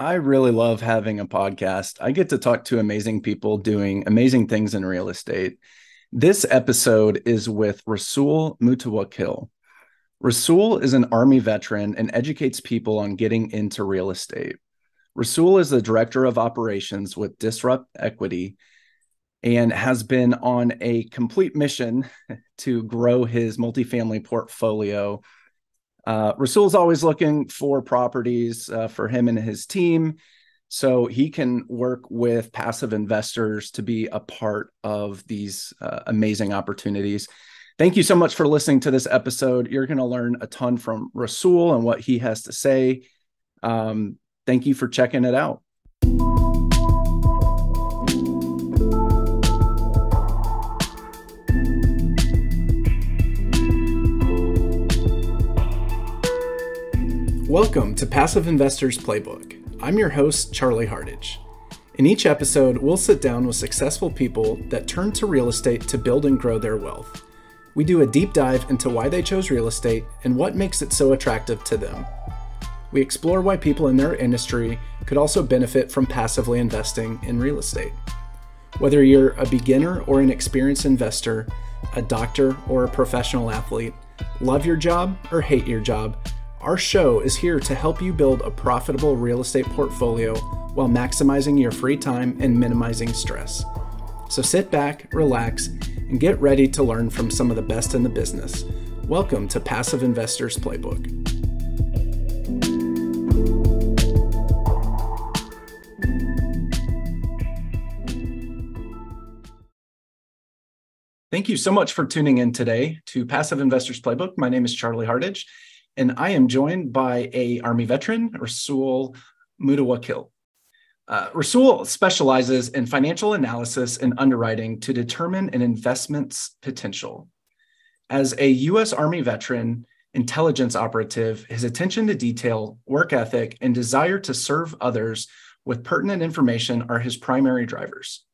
I really love having a podcast. I get to talk to amazing people doing amazing things in real estate. This episode is with Rasool Mutawakkil. Rasool is an Army veteran and educates people on getting into real estate. Rasool is the director of operations with Disrupt Equity and has been on a complete mission to grow his multifamily portfolio. Uh, Rasool's always looking for properties uh, for him and his team so he can work with passive investors to be a part of these uh, amazing opportunities. Thank you so much for listening to this episode. You're going to learn a ton from Rasool and what he has to say. Um, thank you for checking it out. Welcome to Passive Investors Playbook. I'm your host, Charlie Hardage. In each episode, we'll sit down with successful people that turn to real estate to build and grow their wealth. We do a deep dive into why they chose real estate and what makes it so attractive to them. We explore why people in their industry could also benefit from passively investing in real estate. Whether you're a beginner or an experienced investor, a doctor or a professional athlete, love your job or hate your job, our show is here to help you build a profitable real estate portfolio while maximizing your free time and minimizing stress. So sit back, relax, and get ready to learn from some of the best in the business. Welcome to Passive Investors Playbook. Thank you so much for tuning in today to Passive Investors Playbook. My name is Charlie Hardage and I am joined by a Army veteran, Rasool Mutawakkil. Uh, Rasool specializes in financial analysis and underwriting to determine an investment's potential. As a U.S. Army veteran, intelligence operative, his attention to detail, work ethic, and desire to serve others with pertinent information are his primary drivers.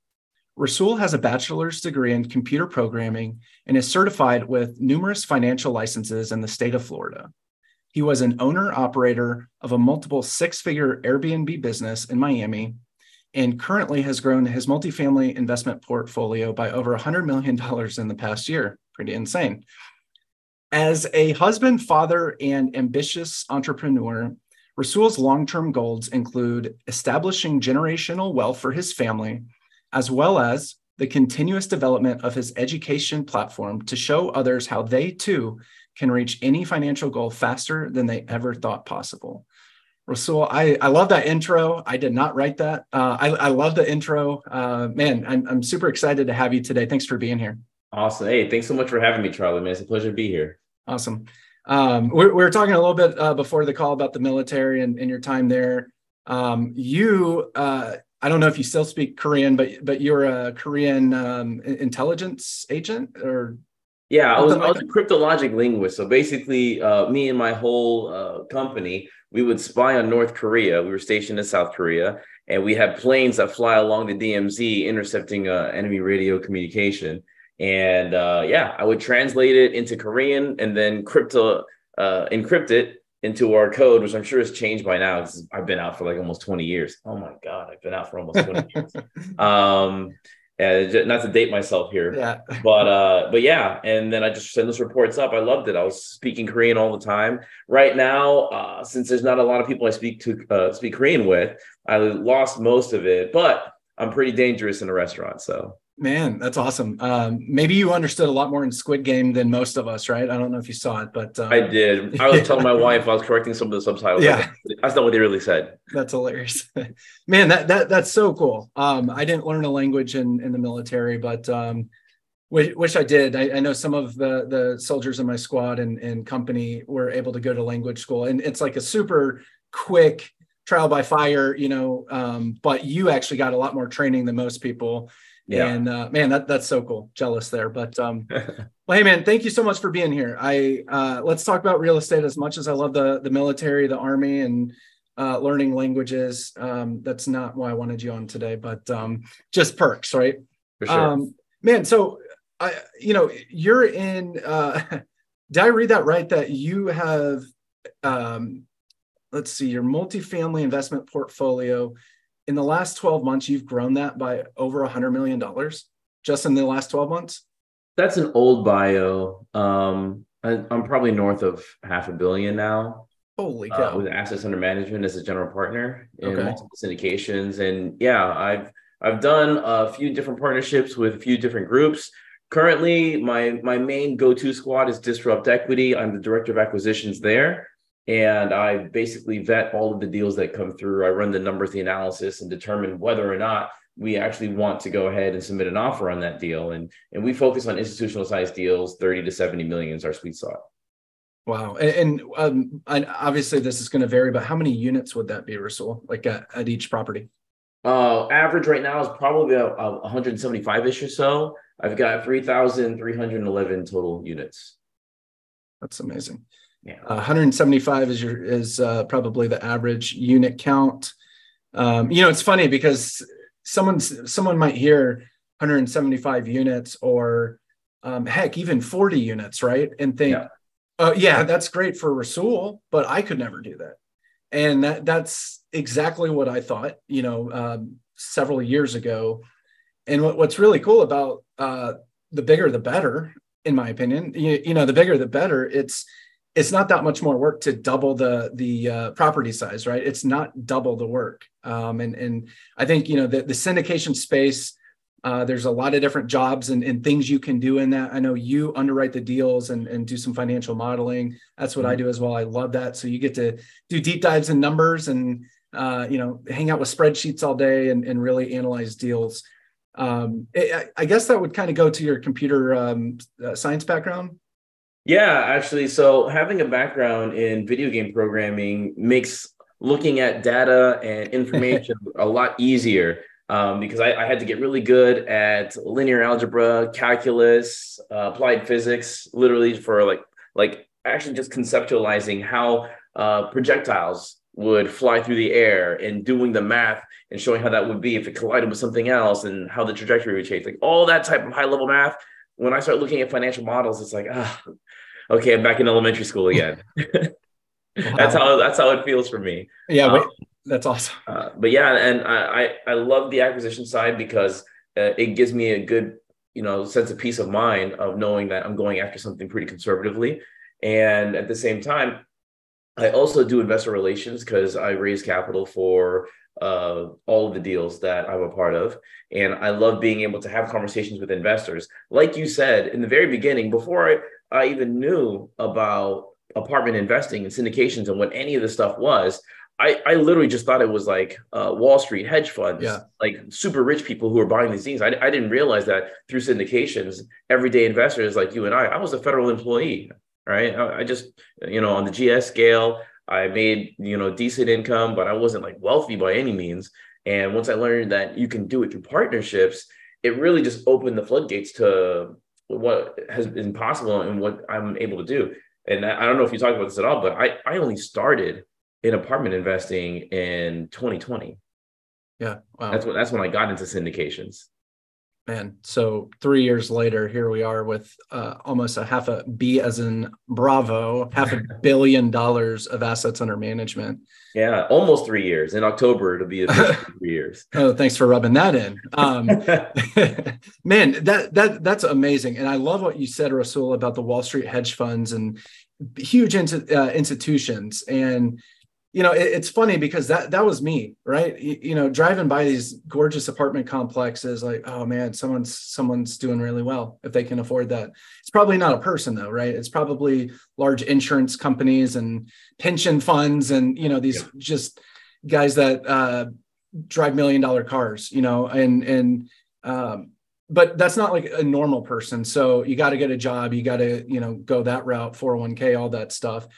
Rasool has a bachelor's degree in computer programming and is certified with numerous financial licenses in the state of Florida. He was an owner operator of a multiple six figure Airbnb business in Miami and currently has grown his multifamily investment portfolio by over $100 million in the past year. Pretty insane. As a husband, father, and ambitious entrepreneur, Rasool's long term goals include establishing generational wealth for his family, as well as the continuous development of his education platform to show others how they too can reach any financial goal faster than they ever thought possible. Rasool, I, I love that intro. I did not write that. Uh, I, I love the intro. Uh, man, I'm, I'm super excited to have you today. Thanks for being here. Awesome. Hey, thanks so much for having me, Charlie. Man, it's a pleasure to be here. Awesome. Um, we, we were talking a little bit uh, before the call about the military and, and your time there. Um, you, uh, I don't know if you still speak Korean, but but you're a Korean um, intelligence agent, or yeah, I was, I was a cryptologic linguist. So basically, uh, me and my whole uh, company, we would spy on North Korea. We were stationed in South Korea, and we had planes that fly along the DMZ intercepting uh, enemy radio communication. And uh, yeah, I would translate it into Korean and then crypto uh, encrypt it into our code, which I'm sure has changed by now. Because I've been out for like almost 20 years. Oh my god, I've been out for almost 20 years. Um, yeah, not to date myself here. Yeah. But uh, but yeah, and then I just send those reports up. I loved it. I was speaking Korean all the time. Right now, uh, since there's not a lot of people I speak to uh, speak Korean with, I lost most of it. But I'm pretty dangerous in a restaurant, so Man, that's awesome. Um, maybe you understood a lot more in Squid Game than most of us, right? I don't know if you saw it, but um... I did. I was telling my wife I was correcting some of the subtitles. Yeah, that's not what they really said. That's hilarious, man. That that that's so cool. Um, I didn't learn a language in in the military, but um, wish, wish I did. I, I know some of the the soldiers in my squad and and company were able to go to language school, and it's like a super quick trial by fire, you know. Um, but you actually got a lot more training than most people yeah. And uh, man, that that's so cool. Jealous there, but um, well, hey man, thank you so much for being here. I uh, let's talk about real estate. As much as I love the the military, the army, and uh, learning languages, um, that's not why I wanted you on today. But um, just perks, right? For sure. Um, man, so I, you know, you're in. Uh, did I read that right? That you have um, let's see, your multifamily investment portfolio. In the last 12 months, you've grown that by over $100 million just in the last 12 months? That's an old bio. Um, I, am probably north of half a billion now. Holy uh, cow! Uh, with assets under management as a general partner in okay. multiple syndications, and yeah, I've I've done a few different partnerships with a few different groups. Currently, my my main go-to squad is Disrupt Equity. I'm the director of acquisitions there, and I basically vet all of the deals that come through. I run the numbers, the analysis, and determine whether or not we actually want to go ahead and submit an offer on that deal. And and we focus on institutional size deals, 30 to 70 million is our sweet spot. Wow. And, and um, obviously this is going to vary, but how many units would that be, Rasool, like at, at each property? Uh, average right now is probably about 175 ish or so. I've got 3,311 total units. That's amazing. Yeah. Uh, 175 is your is uh, probably the average unit count. Um, you know, it's funny because someone someone might hear 175 units or um, heck even 40 units right and think yeah. Uh, yeah that's great for rasool but i could never do that and that that's exactly what i thought you know um, several years ago and what, what's really cool about uh, the bigger the better in my opinion you, you know the bigger the better it's it's not that much more work to double the the uh, property size, right? It's not double the work. Um, and and I think you know the, the syndication space. Uh, there's a lot of different jobs and, and things you can do in that. I know you underwrite the deals and, and do some financial modeling. That's what mm-hmm. I do as well. I love that. So you get to do deep dives in numbers and uh, you know hang out with spreadsheets all day and, and really analyze deals. Um, I, I guess that would kind of go to your computer um, uh, science background. Yeah, actually. So having a background in video game programming makes looking at data and information a lot easier um, because I, I, had to get really good at linear algebra, calculus, uh, applied physics, literally for like like actually just conceptualizing how uh, projectiles would fly through the air and doing the math and showing how that would be if it collided with something else and how the trajectory would change. Like all that type of high level math. When I start looking at financial models, it's like, ah, okay, I'm back in elementary school again. that's how that's how it feels for me. Yeah, um, that's awesome. Uh, but yeah, and I, I, I love the acquisition side because uh, it gives me a good you know sense of peace of mind of knowing that I'm going after something pretty conservatively, and at the same time, I also do investor relations because I raise capital for uh, all of the deals that I'm a part of. And I love being able to have conversations with investors. Like you said in the very beginning, before I, I even knew about apartment investing and syndications and what any of this stuff was, I, I literally just thought it was like uh, Wall Street hedge funds, yeah. like super rich people who are buying these things. I, I didn't realize that through syndications, everyday investors like you and I, I was a federal employee, right? I, I just, you know, on the GS scale, I made, you know, decent income, but I wasn't like wealthy by any means. And once I learned that you can do it through partnerships, it really just opened the floodgates to what has been possible and what I'm able to do. And I don't know if you talked about this at all, but I, I only started in apartment investing in 2020. Yeah. Wow. That's when that's when I got into syndications man so three years later here we are with uh, almost a half a b as in bravo half a billion dollars of assets under management. Yeah almost three years. In october it'll be three years. Oh thanks for rubbing that in. Um, man that that that's amazing. And i love what you said rasool about the wall street hedge funds and huge into, uh, institutions. And you know, it, it's funny because that that was me, right? You, you, know, driving by these gorgeous apartment complexes, like, oh man, someone's someone's doing really well if they can afford that. It's probably not a person though, right? It's probably large insurance companies and pension funds, and you know, these yeah. just guys that uh, drive million dollar cars, you know, and and um, but that's not like a normal person. So you got to get a job, you got to you know go that route, 401k, all that stuff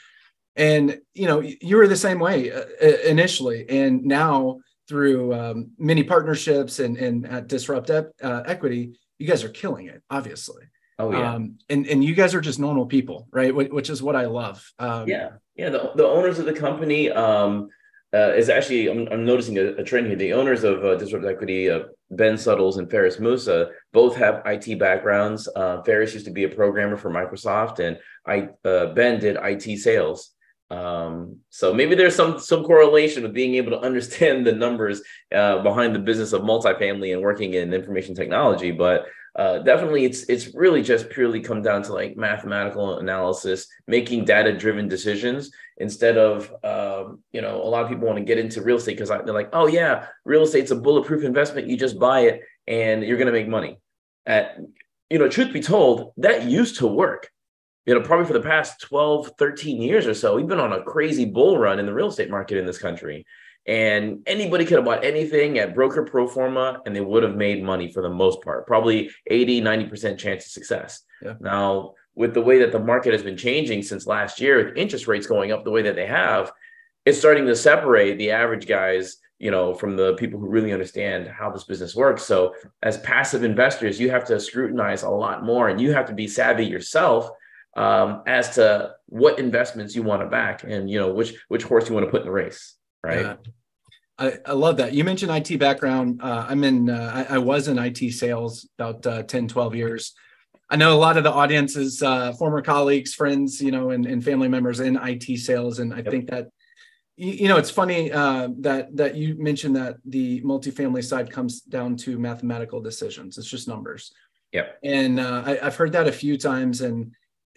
and you know you were the same way uh, initially. And now through um, many partnerships and, and at disrupt uh, equity you guys are killing it obviously. Oh yeah. Um, and and you guys are just normal people right? Which is what i love. Um, yeah. Yeah the, the owners of the company um, uh, is actually I'm, I'm noticing a, a, trend here. The owners of uh, Disrupt Equity, uh, Ben Suttles and faris Musa, both have IT backgrounds. Uh, Faris used to be a programmer for Microsoft, and I uh, Ben did IT sales Um, so maybe there's some some correlation with being able to understand the numbers uh, behind the business of multifamily and working in information technology. But uh, definitely, it's it's really just purely come down to like mathematical analysis, making data driven decisions instead of um, you know a lot of people want to get into real estate because they're like, oh yeah, real estate's a bulletproof investment. You just buy it and you're going to make money. At you know, truth be told, that used to work you know, probably for the past 12, 13 years or so, we've been on a crazy bull run in the real estate market in this country. And anybody could have bought anything at broker pro forma and they would have made money for the most part, probably 80, 90% chance of success. Yeah. Now, with the way that the market has been changing since last year, with interest rates going up the way that they have, it's starting to separate the average guys you know from the people who really understand how this business works so as passive investors you have to scrutinize a lot more and you have to be savvy yourself um, as to what investments you want to back and you know which which horse you want to put in the race right? Yeah. I, I love that. You mentioned it background. Uh, i'm in uh, I, I, was in it sales about uh, 10 12 years. I know a lot of the audiences uh, former colleagues friends you know and, and family members in it sales. And i yep. think that you know it's funny uh, that that you mentioned that the multifamily side comes down to mathematical decisions. It's just numbers. Yeah and uh, I, have heard that a few times. And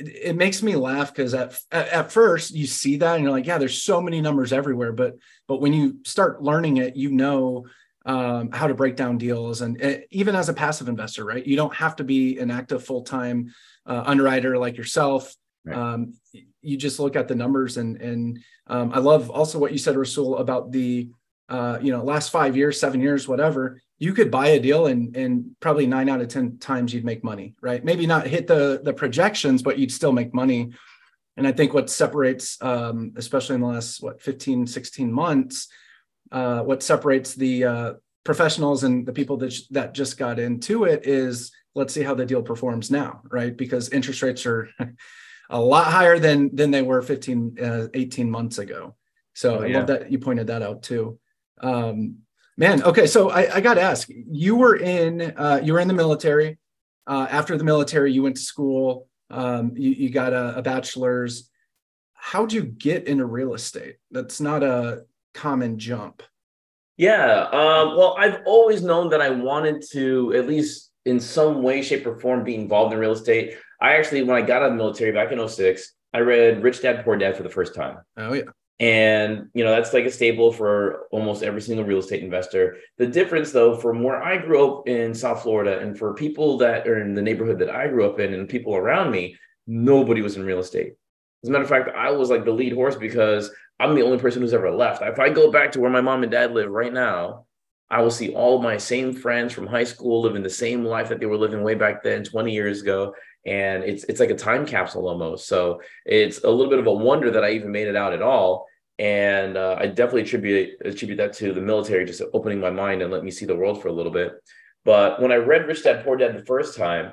it, makes me laugh because at, at first you see that and you're like, yeah, there's so many numbers everywhere. But but when you start learning it, you know um, how to break down deals. And it, eh, even as a passive investor, right? You don't have to be an active full time uh, underwriter like yourself. Right. Um, you just look at the numbers and and um, I love also what you said, Rasool, about the uh, you know last five years, seven years, whatever you could buy a deal and and probably nine out of 10 times you'd make money, right? Maybe not hit the the projections, but you'd still make money. And I think what separates, um, especially in the last, what, 15, 16 months, uh, what separates the uh, professionals and the people that, that just got into it is let's see how the deal performs now, right? Because interest rates are a lot higher than than they were 15, uh, 18 months ago. So oh, yeah. I love that you pointed that out too. Um, Man, okay. So I, I got to ask. You were in uh, you were in the military. Uh, after the military, you went to school. Um, you, you got a, a bachelor's. How'd you get into real estate? That's not a common jump. Yeah. Um, well, I've always known that I wanted to at least in some way, shape, or form be involved in real estate. I actually, when I got out of the military back in 06, I read Rich Dad Poor Dad for the first time. Oh yeah. And you know that's like a staple for almost every single real estate investor. The difference, though, from where I grew up in South Florida, and for people that are in the neighborhood that I grew up in, and people around me, nobody was in real estate. As a matter of fact, I was like the lead horse because I'm the only person who's ever left. If I go back to where my mom and dad live right now, I will see all my same friends from high school living the same life that they were living way back then, 20 years ago. And it's it's like a time capsule almost. So it's a little bit of a wonder that I even made it out at all and uh, I definitely attribute attribute that to the military just opening my mind and let me see the world for a little bit. But when I read Rich Dad Poor Dad the first time,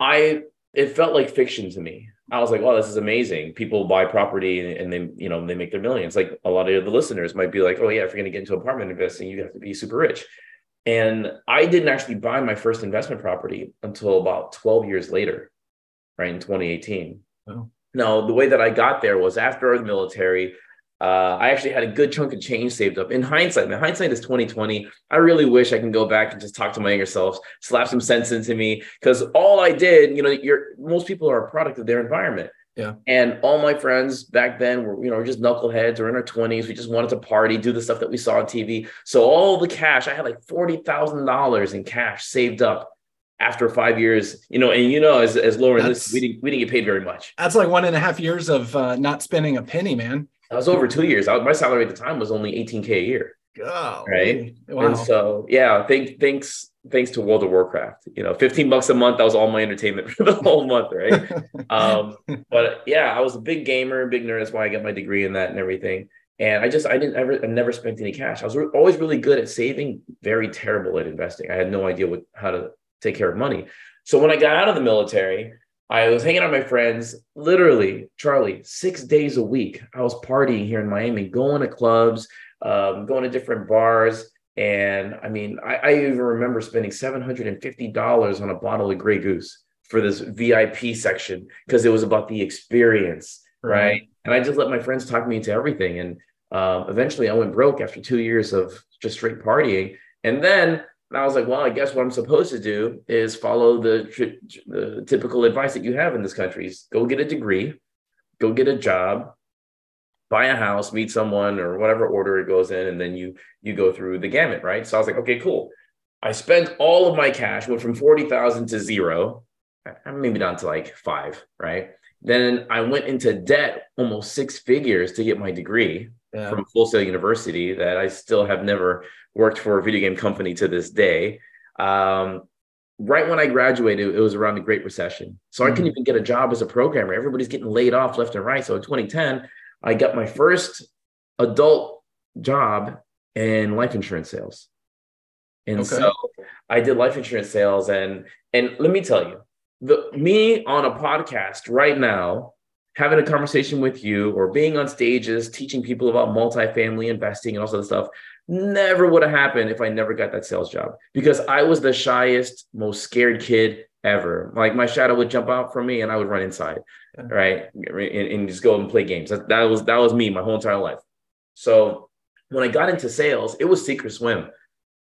I it felt like fiction to me. I was like, "Wow, this is amazing! People buy property and they, you know, they make their millions." Like a lot of the listeners might be like, "Oh yeah, if you're going to get into apartment investing, you have to be super rich." And I didn't actually buy my first investment property until about 12 years later, right in 2018. Oh. Now, the way that I got there was after the military. Uh, I actually had a good chunk of change saved up. In hindsight, my hindsight is 2020. I really wish I can go back and just talk to my younger self, slap some sense into me, because all I did, you know, you're most people are a product of their environment. Yeah. And all my friends back then were, you know, just knuckleheads or in our 20s. We just wanted to party, do the stuff that we saw on TV. So all the cash, I had like $40,000 in cash saved up after five years, you know, and you know, as, as Lauren, we didn't, we didn't get paid very much. That's like one and a half years of uh, not spending a penny, man. That was over two years. I, my salary at the time was only 18K a year. Oh, right. Wow. And so, yeah, thank, thanks, thanks to World of Warcraft, you know, 15 bucks a month. That was all my entertainment for the whole month. Right. um, but yeah, I was a big gamer, big nerd. That's why I got my degree in that and everything. And I just, I didn't ever, I never spent any cash. I was re- always really good at saving, very terrible at investing. I had no idea what, how to take care of money. So when I got out of the military, I was hanging out with my friends, literally, Charlie, six days a week. I was partying here in Miami, going to clubs, um, going to different bars. And I mean, I, I even remember spending $750 on a bottle of Grey Goose for this VIP section because it was about the experience. right? right? And I just let my friends talk me into everything. And uh, eventually I went broke after two years of just straight partying. And then I was like, well, I guess what I'm supposed to do is follow the, the typical advice that you have in this country is go get a degree, go get a job, buy a house, meet someone or whatever order it goes in, and then you you go through the gamut, right? So I was like, okay, cool. I spent all of my cash, went from 40,000 to zero, uh, maybe down to like five, right? Then I went into debt almost six figures to get my degree yeah. from Full Sail University that I still have never worked for a video game company to this day. Um, right when I graduated, it was around the Great Recession. So mm-hmm. I couldn't even get a job as a programmer. Everybody's getting laid off left and right. So in 2010, I got my first adult job in life insurance sales. And okay. so I did life insurance sales and and let me tell you, the me on a podcast right now having a conversation with you or being on stages teaching people about multifamily investing and all that stuff never would have happened if I never got that sales job because I was the shyest, most scared kid ever. Like my shadow would jump out from me and I would run inside, right, and, and, just go and play games. That, that was that was me my whole entire life. So when I got into sales, it was secret swim,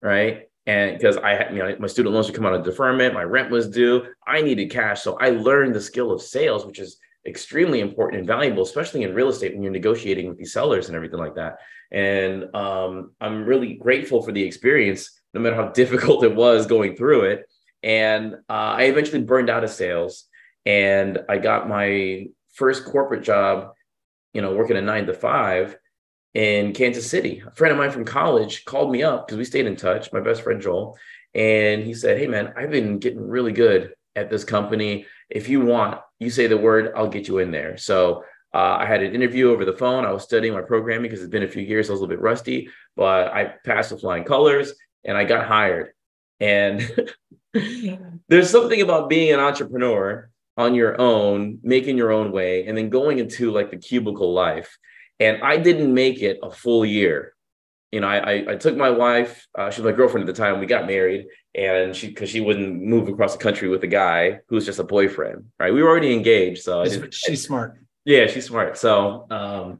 right? And because I had, you know, my student loans would come out of deferment, my rent was due, I needed cash. So I learned the skill of sales, which is extremely important and valuable, especially in real estate when you're negotiating with these sellers and everything like that. And um, I'm really grateful for the experience, no matter how difficult it was going through it. And uh, I eventually burned out of sales, and I got my first corporate job, you know, working a nine to five in Kansas City. A friend of mine from college called me up because we stayed in touch. My best friend Joel, and he said, "Hey, man, I've been getting really good at this company. If you want, you say the word, I'll get you in there. So uh, I had an interview over the phone. I was studying my programming because it's been a few years. I was a little bit rusty, but I passed with flying colors and I got hired. And there's something about being an entrepreneur on your own, making your own way, and then going into like the cubicle life. And I didn't make it a full year. You know, I, I, took my wife, uh, she was my girlfriend at the time. We got married, and she because she wouldn't move across the country with a guy who's just a boyfriend right? We were already engaged so she's, she's smart. Yeah she's smart. So um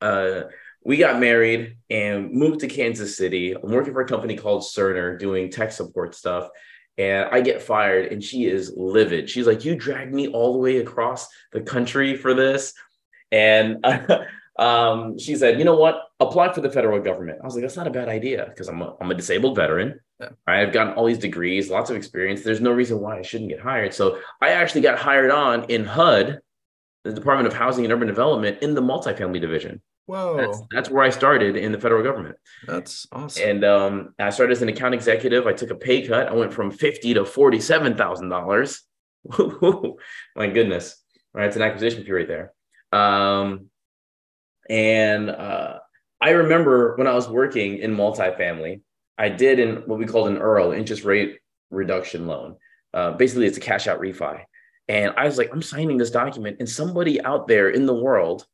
uh we got married and moved to kansas city. I'm working for a company called cerner doing tech support stuff and i get fired and she is livid. She's like you dragged me all the way across the country for this? And um, she said, you know what? Apply for the federal government. I was like, that's not a bad idea because I'm a, I'm a disabled veteran. Yeah. I've gotten all these degrees, lots of experience. There's no reason why I shouldn't get hired. So I actually got hired on in HUD, the Department of Housing and Urban Development, in the multifamily division. Whoa. That's, that's where I started in the federal government. That's awesome. And um, I started as an account executive. I took a pay cut. I went from fifty to forty-seven thousand dollars. My goodness. Right. It's an acquisition fee right there. Um, and uh, I remember when I was working in multifamily, I did in what we called an IRRRL, interest rate reduction loan. Uh, basically, it's a cash out refi. And I was like, I'm signing this document, and somebody out there in the world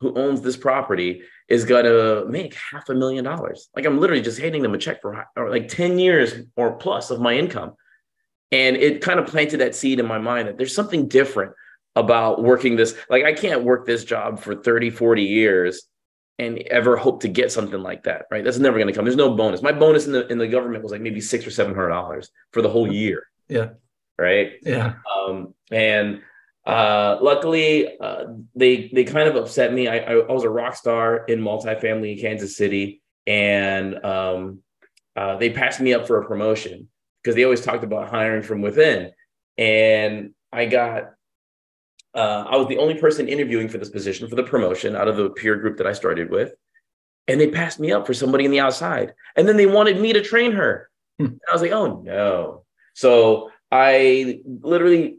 who owns this property is going to make half a million dollars. Like I'm literally just handing them a check for like 10 years or plus of my income. And it kind of planted that seed in my mind that there's something different about working this. Like I can't work this job for 30, 40 years and ever hope to get something like that, right? That's never going to come. There's no bonus. My bonus in the in the government was like maybe six or seven hundred dollars for the whole year. Yeah. Right. Yeah. Um, and uh, luckily, uh, they they kind of upset me. I, I, I was a rock star in multifamily in Kansas City, and um, uh, they passed me up for a promotion because they always talked about hiring from within, and I got uh, I was the only person interviewing for this position for the promotion out of the peer group that I started with. And they passed me up for somebody in the outside. And then they wanted me to train her. Hmm. I was like, oh no. So I literally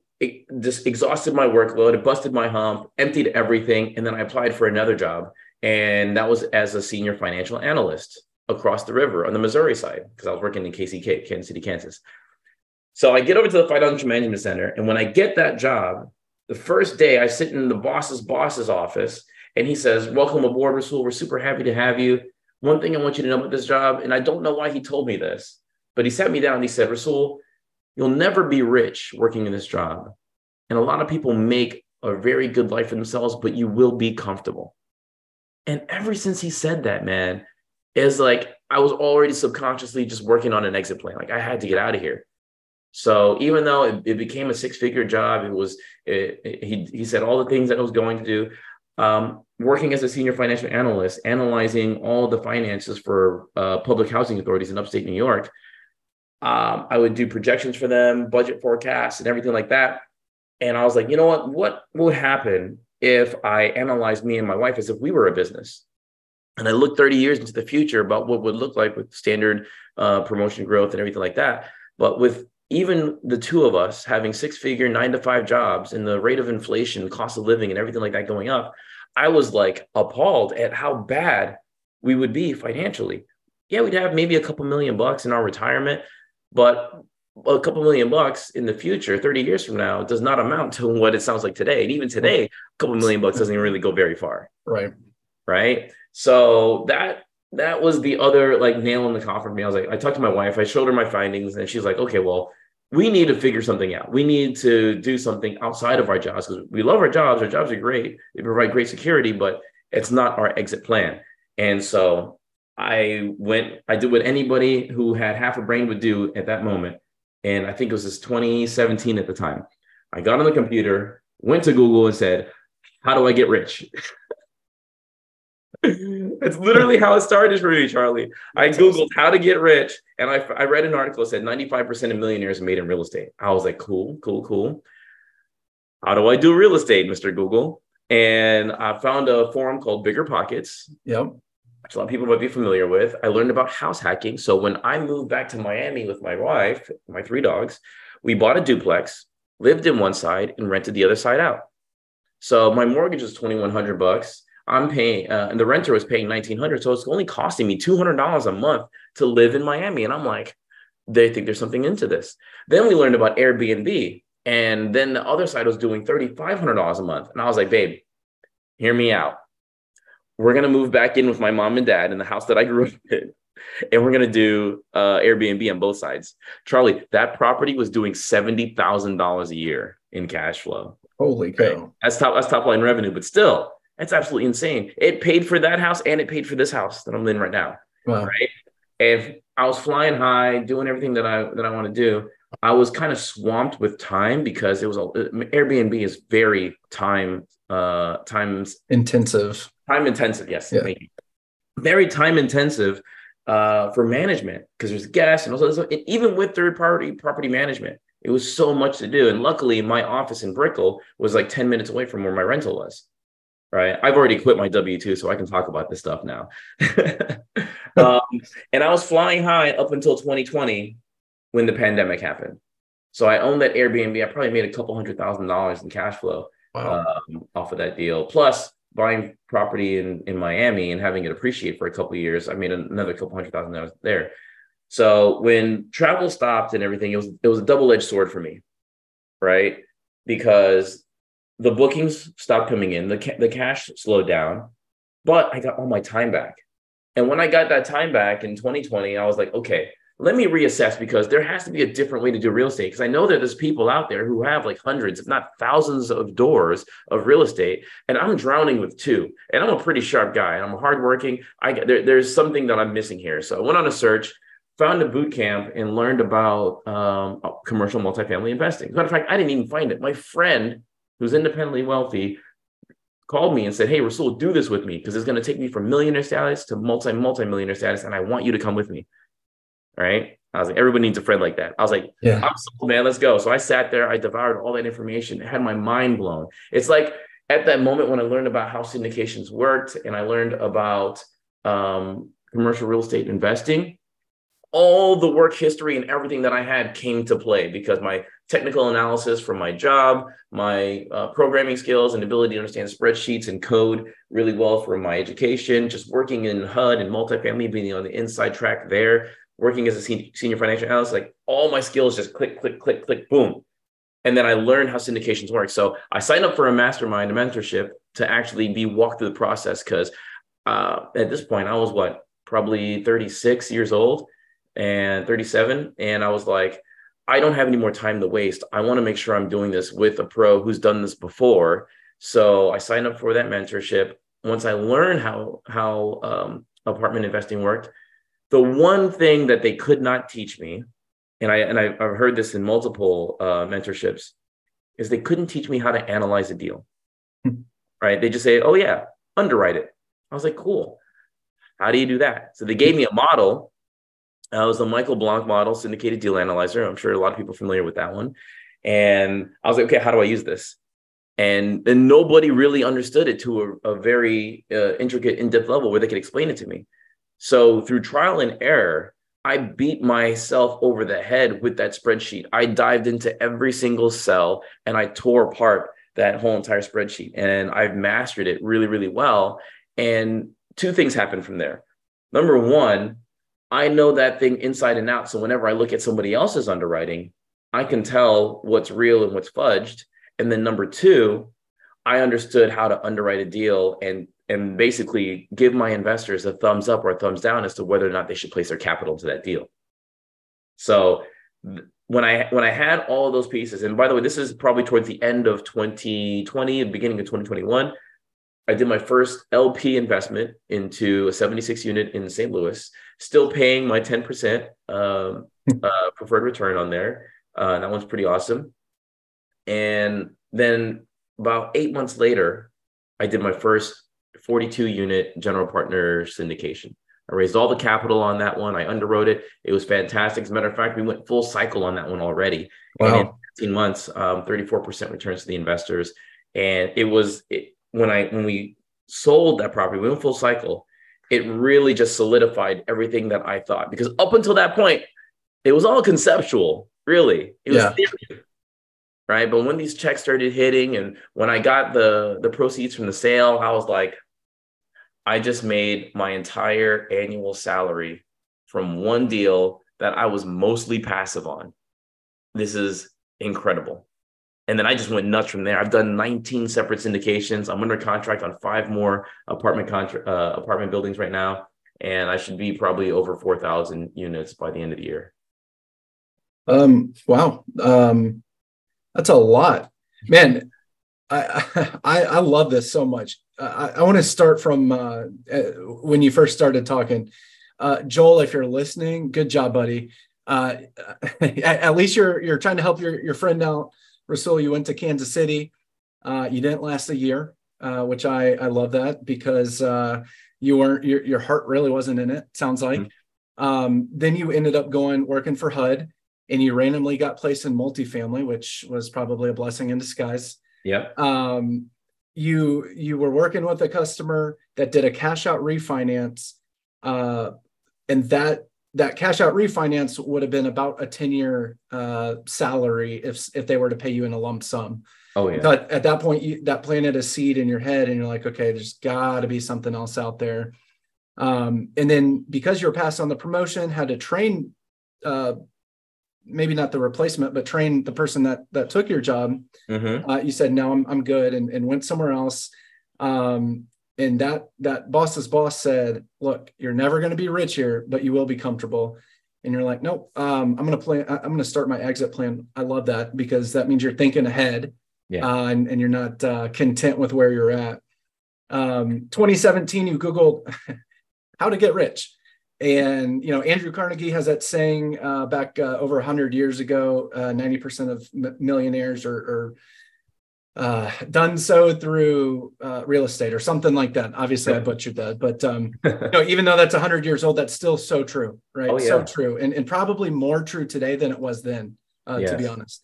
just exhausted my workload, busted my hump, emptied everything. And then I applied for another job. And that was as a senior financial analyst across the river on the Missouri side, because I was working in KCK, Kansas City, Kansas. So I get over to the Financial Management Center. And when I get that job, the first day I sit in the boss's boss's office and he says, Welcome aboard, Rasool. We're super happy to have you. One thing I want you to know about this job, and I don't know why he told me this, but he sat me down and he said, Rasool, you'll never be rich working in this job. And a lot of people make a very good life for themselves, but you will be comfortable. And ever since he said that, man, is like I was already subconsciously just working on an exit plan. Like I had to get out of here. So even though it, it became a six figure job, it was it, it, he he said all the things that I was going to do. Um, working as a senior financial analyst, analyzing all the finances for uh, public housing authorities in upstate New York. Um, I would do projections for them, budget forecasts, and everything like that. And I was like, you know what? What would happen if I analyzed me and my wife as if we were a business? And I looked 30 years into the future about what would look like with standard uh, promotion growth and everything like that. But with even the two of us having six figure nine to five jobs and the rate of inflation, cost of living, and everything like that going up, I was like appalled at how bad we would be financially. Yeah, we'd have maybe a couple million bucks in our retirement, but a couple million bucks in the future, 30 years from now, does not amount to what it sounds like today. And even today, a couple million bucks doesn't really go very far. Right. Right. So that that was the other like nail in the coffin for me. I was like, I talked to my wife, I showed her my findings, and she's like, okay, well, we need to figure something out. We need to do something outside of our jobs because we love our jobs. Our jobs are great. They provide great security, but it's not our exit plan. And so I went, I did what anybody who had half a brain would do at that moment. And I think it was this 2017 at the time. I got on the computer, went to Google and said, How do I get rich? That's literally how it started for me, Charlie. I Googled how to get rich and I, I read an article that said 95% of millionaires are made in real estate. I was like, cool, cool, cool. How do I do real estate, Mr. Google? And I found a forum called Bigger Pockets. Yep. Which a lot of people might be familiar with. I learned about house hacking. So when I moved back to Miami with my wife, my three dogs, we bought a duplex, lived in one side, and rented the other side out. So my mortgage was 2100 bucks I'm paying, uh, and the renter was paying 1900 So it's only costing me $200 a month to live in Miami. And I'm like, they think there's something into this. Then we learned about Airbnb. And then the other side was doing $3,500 a month. And I was like, babe, hear me out. We're going to move back in with my mom and dad in the house that I grew up in. And we're going to do uh, Airbnb on both sides. Charlie, that property was doing $70,000 a year in cash flow. Holy cow. Right? That's top, that's top line revenue, but still, that's absolutely insane. It paid for that house and it paid for this house that I'm in right now. Wow. Right. If I was flying high, doing everything that I that I want to do, I was kind of swamped with time because it was a Airbnb is very time uh times intensive. Time intensive, yes. Yeah. Very time intensive uh for management because there's guests and also and even with third party property management. It was so much to do. And luckily my office in Brickell was like 10 minutes away from where my rental was right? I've already quit my W 2, so I can talk about this stuff now. um, and I was flying high up until 2020 when the pandemic happened. So I owned that Airbnb. I probably made a couple hundred thousand dollars in cash flow wow. um, off of that deal. Plus, buying property in, in Miami and having it appreciate for a couple years, I made another couple hundred thousand dollars there. So when travel stopped and everything, it was it was a double edged sword for me, right? Because the bookings stopped coming in, the, ca- the cash slowed down, but I got all my time back. And when I got that time back in 2020, I was like, okay, let me reassess because there has to be a different way to do real estate. Because I know that there's people out there who have like hundreds, if not thousands of doors of real estate, and I'm drowning with two. And I'm a pretty sharp guy. I'm hardworking. I there, there's something that I'm missing here. So I went on a search, found a boot camp, and learned about um, commercial multifamily investing. As a matter of fact, I didn't even find it. My friend who's independently wealthy called me and said, Hey, Rasool, do this with me because it's going to take me from millionaire status to multi multi millionaire status, and I want you to come with me. All right. I was like, everybody needs a friend like that. I was like, yeah, I'm sold, man, let's go. So I sat there, I devoured all that information, had my mind blown. It's like at that moment when I learned about how syndications worked and I learned about um, commercial real estate investing, all the work history and everything that I had came to play because my technical analysis from my job, my uh, programming skills and ability to understand spreadsheets and code really well from my education, just working in HUD and multifamily, being on the inside track there, working as a senior financial analyst, like all my skills just click, click, click, click, boom. And then I learned how syndications work. So I signed up for a mastermind, a mentorship to actually be walked through the process because uh, at this point I was what, probably 36 years old and 37. And I was like, I don't have any more time to waste. I want to make sure I'm doing this with a pro who's done this before. So I signed up for that mentorship. Once I learned how how um, apartment investing worked, the one thing that they could not teach me, and I and I, have heard this in multiple uh, mentorships, is they couldn't teach me how to analyze a deal. Hmm. right? They just say, "Oh yeah, underwrite it." I was like, "Cool. How do you do that?" So they gave me a model uh, was the Michael Blank model, syndicated deal analyzer. I'm sure a lot of people are familiar with that one. And I was like, okay, how do I use this? And then nobody really understood it to a, a very uh, intricate, in depth level where they could explain it to me. So through trial and error, I beat myself over the head with that spreadsheet. I dived into every single cell and I tore apart that whole entire spreadsheet. And I've mastered it really, really well. And two things happened from there. Number one, I know that thing inside and out. So whenever I look at somebody else's underwriting, I can tell what's real and what's fudged. And then number two, I understood how to underwrite a deal and and basically give my investors a thumbs up or a thumbs down as to whether or not they should place their capital into that deal. So when I when I had all of those pieces, and by the way, this is probably towards the end of 2020 and beginning of 2021, I did my first LP investment into a 76 unit in St. Louis, still paying my 10% um, uh, preferred return on there. Uh, that one's pretty awesome. And then about eight months later, I did my first 42 unit general partner syndication. I raised all the capital on that one. I underwrote it. It was fantastic. As a matter of fact, we went full cycle on that one already. Wow. And in 15 months, um, 34% returns to the investors. And it was, it, when I when we sold that property, we went full cycle. It really just solidified everything that I thought because up until that point, it was all conceptual. Really, it was yeah. theory, right? But when these checks started hitting, and when I got the the proceeds from the sale, I was like, I just made my entire annual salary from one deal that I was mostly passive on. This is incredible and then I just went nuts from there. I've done 19 separate syndications. I'm under contract on five more apartment contract uh, apartment buildings right now, and I should be probably over 4,000 units by the end of the year. Um, wow, um, that's a lot, man. I I, I love this so much. I, I want to start from uh, uh, when you first started talking. Uh, Joel, if you're listening, good job, buddy. Uh, at least you're you're trying to help your your friend out Rasool, you went to Kansas City. Uh, you didn't last a year, uh, which I I love that because uh, you weren't your your heart really wasn't in it. Sounds like. Mm-hmm. Um, then you ended up going working for HUD, and you randomly got placed in multifamily, which was probably a blessing in disguise. Yeah. Um, you you were working with a customer that did a cash out refinance, uh, and that that cash out refinance would have been about a 10 year uh, salary if if they were to pay you in a lump sum. Oh yeah. But at that point, you, that planted a seed in your head, and you're like, okay, there's got to be something else out there. Um, and then because you're passed on the promotion, had to train, uh, maybe not the replacement, but train the person that that took your job. Mm-hmm. Uh, you said, no, I'm I'm good, and and went somewhere else. Um, and that that boss's boss said look you're never going to be rich here but you will be comfortable. And you're like nope um, i'm going to plan i'm going to start my exit plan. I love that because that means you're thinking ahead yeah. uh, and, and, you're not uh, content with where you're at. Um, 2017 you googled how to get rich. And you know andrew carnegie has that saying uh, back uh, over 100 years ago 90% uh, of millionaires are, are uh, done so through uh, real estate or something like that. Obviously, I butchered that, but um, you know, even though that's hundred years old, that's still so true, right? Oh, yeah. So true, and and probably more true today than it was then, uh, yes. to be honest.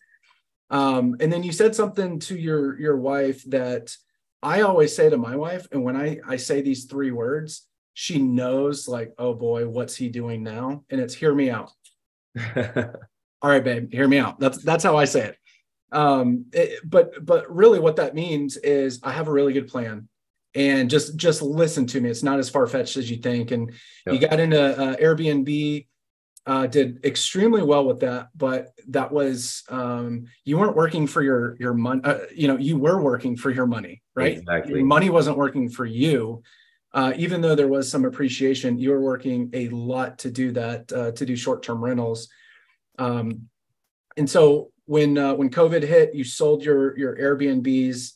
Um, and then you said something to your your wife that I always say to my wife, and when I I say these three words, she knows like, oh boy, what's he doing now? And it's hear me out. All right, babe, hear me out. That's that's how I say it um it, but but really what that means is i have a really good plan. And just just listen to me. It's not as far-fetched as you think. And yep. you got into uh, airbnb uh, did extremely well with that. But that was um, you weren't working for your your money uh, you know you were working for your money right? Exactly. Your money wasn't working for you. Uh, even though there was some appreciation you were working a lot to do that uh, to do short-term rentals. Um, and so when uh, when COVID hit, you sold your your Airbnbs.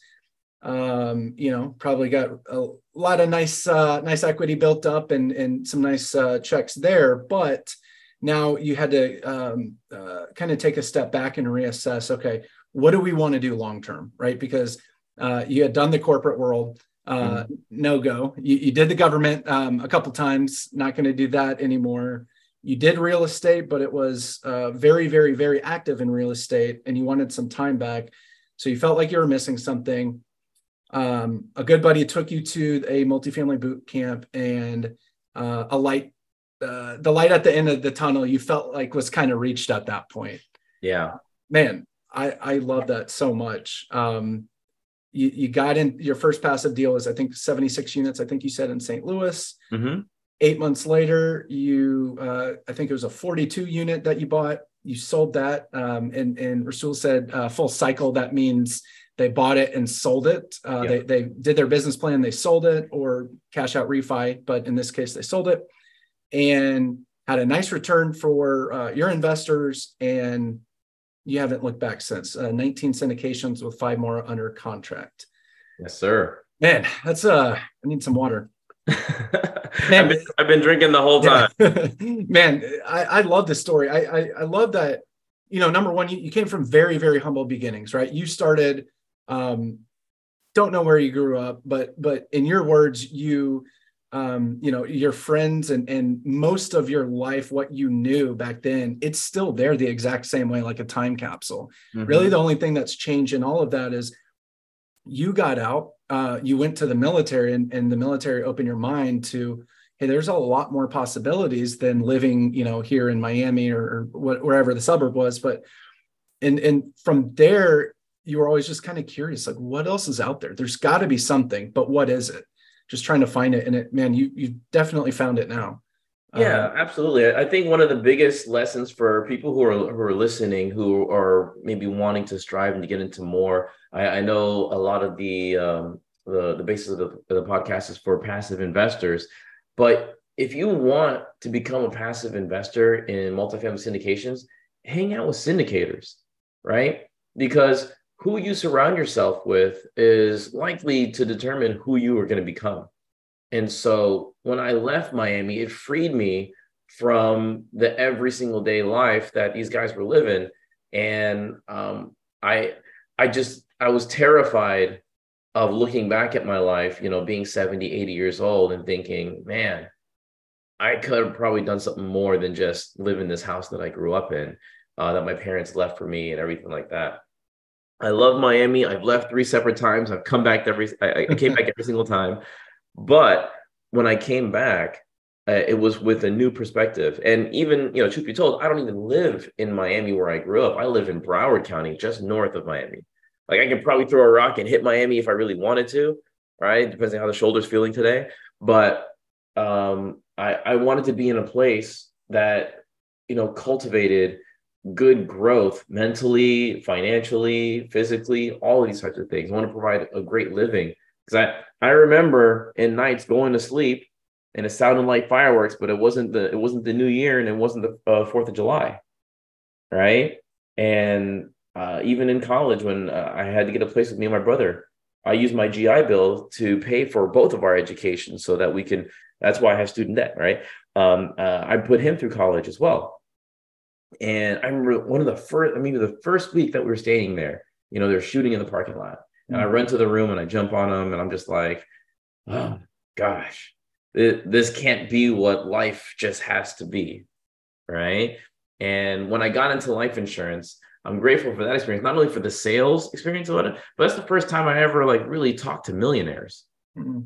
Um, you know, probably got a lot of nice uh, nice equity built up and and some nice uh, checks there, but now you had to um, uh, kind of take a step back and reassess. Okay, what do we want to do long term, right? Because uh, you had done the corporate world, uh, mm-hmm. no go. You, you, did the government um, a couple times, not going to do that anymore. You did real estate, but it was uh, very, very, very active in real estate, and you wanted some time back. So you felt like you were missing something. Um, a good buddy took you to a multifamily boot camp, and uh, a light, uh, the light at the end of the tunnel, you felt like was kind of reached at that point. Yeah, man, I I love that so much. Um, you, you got in your first passive deal is I think 76 units. I think you said in St. Louis. Mm-hmm. Eight months later, you uh, I think it was a 42 unit that you bought. You sold that, um, and and Rasool said uh, full cycle. That means they bought it and sold it. Uh, They they did their business plan. They sold it or cash out refi, but in this case, they sold it and had a nice return for uh, your investors and you haven't looked back since. Uh, 19 syndications with five more under contract. Yes, sir. Man, that's uh, I need some water. Man, I've, been, I've, been, drinking the whole time. Yeah. Man, I, I love this story. I, I, I love that. You know, number one, you, you came from very very humble beginnings, right? You started. Um, don't know where you grew up, but but in your words, you um, you know your friends and and most of your life what you knew back then it's still there the exact same way like a time capsule mm-hmm. really the only thing that's changed in all of that is you got out uh, you went to the military and, and the military opened your mind to hey there's a lot more possibilities than living you know here in miami or, or what, wherever the suburb was. But and and from there you were always just kind of curious like what else is out there? There's got to be something but what is it? Just trying to find it. And it man you you definitely found it now. Yeah um, absolutely. I think one of the biggest lessons for people who are who are listening who are maybe wanting to strive and to get into more i, I know a lot of the um, the the basis of the, of the podcast is for passive investors but if you want to become a passive investor in multifamily syndications hang out with syndicators right because who you surround yourself with is likely to determine who you are going to become. And so when I left Miami, it freed me from the every single day life that these guys were living. And um, I, I just, I was terrified of looking back at my life, you know, being 70, 80 years old and thinking, man, I could have probably done something more than just live in this house that I grew up in, uh, that my parents left for me and everything like that. I love Miami. I've left three separate times. I've come back every. I, I came back every single time, but when I came back, uh, it was with a new perspective. And even you know, truth be told, I don't even live in Miami where I grew up. I live in Broward County, just north of Miami. Like I could probably throw a rock and hit Miami if I really wanted to, right? Depends on how the shoulder's feeling today. But um, I, I wanted to be in a place that you know cultivated good growth mentally, financially, physically, all of these types of things. I want to provide a great living. Because I, I remember in nights going to sleep and it sounded like fireworks, but it wasn't the it wasn't the new year and it wasn't the uh, Fourth of July, right? And uh, even in college, when uh, I had to get a place with me and my brother, I used my GI Bill to pay for both of our education so that we can. That's why I have student debt, right? Um, uh, I put him through college as well and I remember one of the first, I mean, the first week that we were staying there, you know, they're shooting in the parking lot. And I mm-hmm. run to the room and I jump on them and I'm just like, oh gosh, this can't be what life just has to be. Right. And when I got into life insurance, I'm grateful for that experience, not only for the sales experience of it, but that's the first time I ever like really talked to millionaires. Mm-hmm.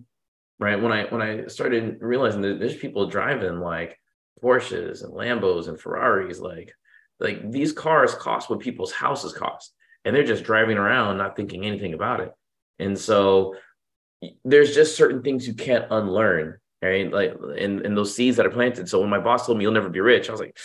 Right. When I when I started realizing that there's people driving like Porsches and Lambos and Ferraris. Like, like these cars cost what people's houses cost, and they're just driving around not thinking anything about it. And so there's just certain things you can't unlearn, right? Like in, in those seeds that are planted. So when my boss told me you'll never be rich, I was like,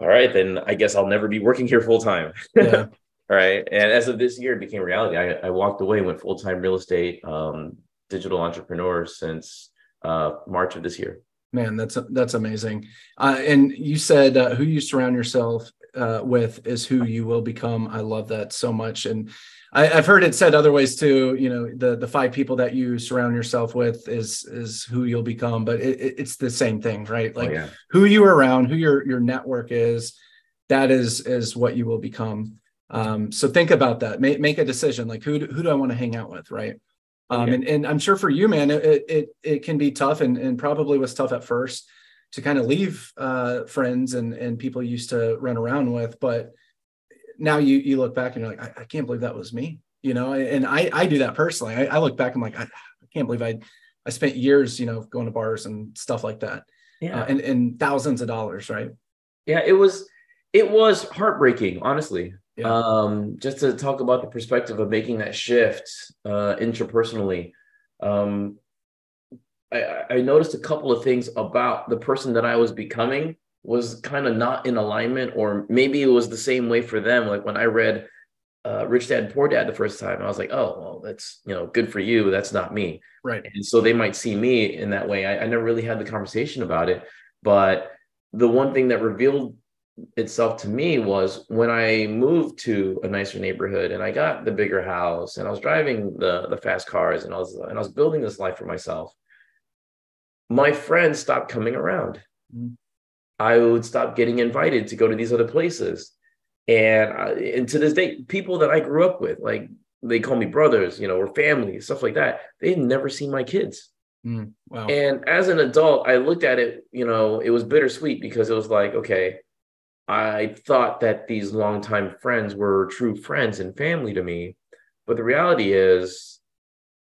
all right, then I guess I'll never be working here full time. Yeah. right. And as of this year, it became reality. I, I walked away, went full time real estate, um, digital entrepreneur since uh, March of this year man that's that's amazing uh, and you said uh, who you surround yourself uh, with is who you will become. I love that so much, and I, have heard it said other ways too. You know, the the five people that you surround yourself with is is who you'll become. But it, it's the same thing, right? Oh, like oh, yeah. who you are around, who your your network is, that is is what you will become. Um, so think about that. Make make a decision. Like who do, who do I want to hang out with, right? Um, and, and I'm sure for you, man, it, it, it can be tough and, and probably was tough at first to kind of leave uh, friends and, and people you used to run around with. But now you, you look back and you're like, I, I can't believe that was me, you know? And I, I do that personally. I, I look back, I'm like, I, I, can't believe I, I spent years, you know, going to bars and stuff like that. Yeah. Uh, and, and thousands of dollars. Right. Yeah. It was, it was heartbreaking, honestly. Yeah. Um, just to talk about the perspective of making that shift uh, interpersonally, um, I, I noticed a couple of things about the person that I was becoming was kind of not in alignment, or maybe it was the same way for them. Like when I read uh, Rich Dad Poor Dad the first time, I was like, oh, well, that's you know good for you. That's not me, right? And so they might see me in that way. I, I never really had the conversation about it, but the one thing that revealed itself to me was when I moved to a nicer neighborhood and I got the bigger house and I was driving the the fast cars and I was and I was building this life for myself. My friends stopped coming around. Mm. I would stop getting invited to go to these other places, and I, and to this day, people that I grew up with, like they call me brothers, you know, or family, stuff like that. They never seen my kids. Mm. Wow. And as an adult, I looked at it, you know, it was bittersweet because it was like, okay, I thought that these longtime friends were true friends and family to me. But the reality is,